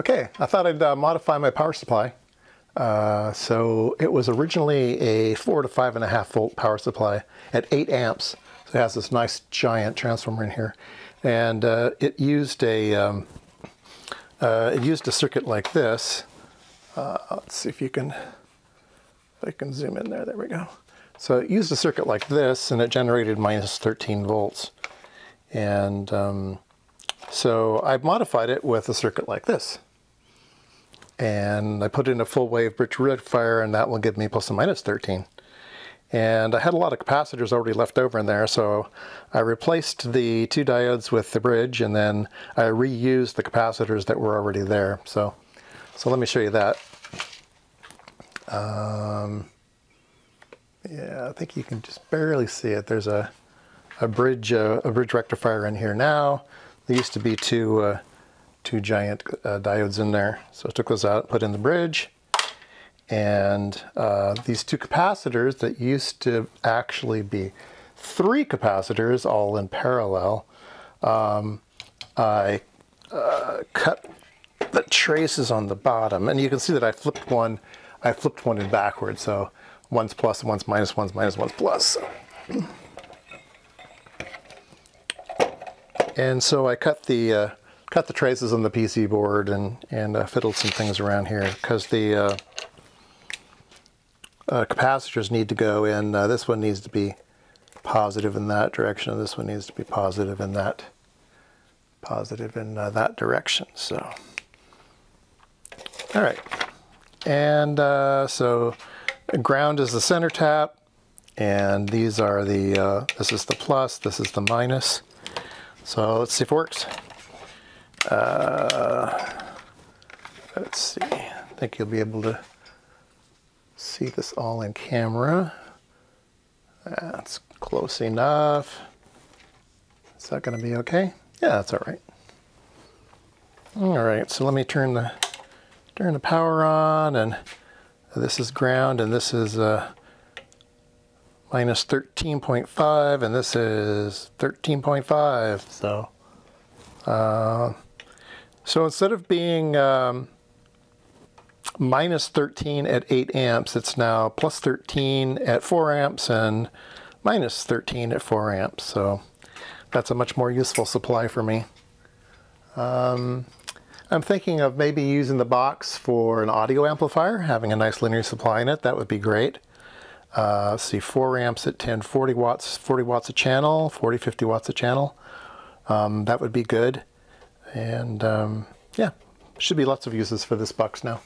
Okay, I thought I'd uh, modify my power supply. Uh, so it was originally a four to five and a half volt power supply at eight amps. So it has this nice giant transformer in here. And uh, it used a um, uh, it used a circuit like this. Uh, let's see if you can if I can zoom in there. There we go. So it used a circuit like this and it generated minus 13 volts. And um, so I've modified it with a circuit like this. And I put in a full wave bridge rectifier and that will give me plus and minus 13. And I had a lot of capacitors already left over in there, so I replaced the two diodes with the bridge and then I reused the capacitors that were already there. So, so let me show you that. Um, yeah, I think you can just barely see it. There's a, a bridge uh, a bridge rectifier in here now. There used to be two uh, two giant uh, diodes in there. So I took those out, put in the bridge, and uh, these two capacitors that used to actually be three capacitors all in parallel. Um, I uh, cut the traces on the bottom, and you can see that I flipped one. I flipped one in backwards, so one's plus, one's minus, one's minus, one's plus. And so I cut the uh, cut the traces on the PC board and and uh, fiddled some things around here because the uh, uh, capacitors need to go in. Uh, this one needs to be positive in that direction. This one needs to be positive in that positive in uh, that direction. So, all right, and so ground is the center tap, and these are the this is the plus, this is the minus. So let's see if it works. Uh, let's see. I think you'll be able to see this all in camera. That's close enough. Is that going to be okay? Yeah, that's all right. All right, so let me turn the turn the power on, and this is ground, and this is uh, minus 13.5 and this is 13.5 so uh, so instead of being um, minus 13 at 8 amps it's now plus 13 at 4 amps and minus 13 at 4 amps so that's a much more useful supply for me um, I'm thinking of maybe using the box for an audio amplifier having a nice linear supply in it that would be great uh, see, 4 amps at 10, 40 watts, 40 watts a channel, 40, 50 watts a channel. Um, that would be good. And um, yeah, should be lots of uses for this box now.